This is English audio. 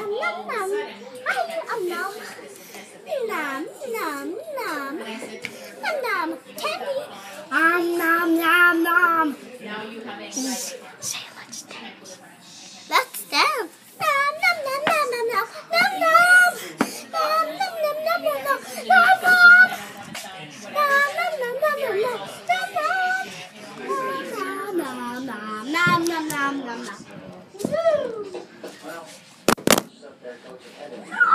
nom nom nom. Ai ông nom. Nom nom nom. Nom nom. Teddy. Um nom nom nom. Say let's dance. Let's dance. Nom nom nom nom nom nom. Nom nom. Nom nom nom nom nom nom. Nom nom. Nom nom nom nom nom nom. Nom nom. Nom nom nom nom nom nom nom. Woo! Oh! Oh! Yeah!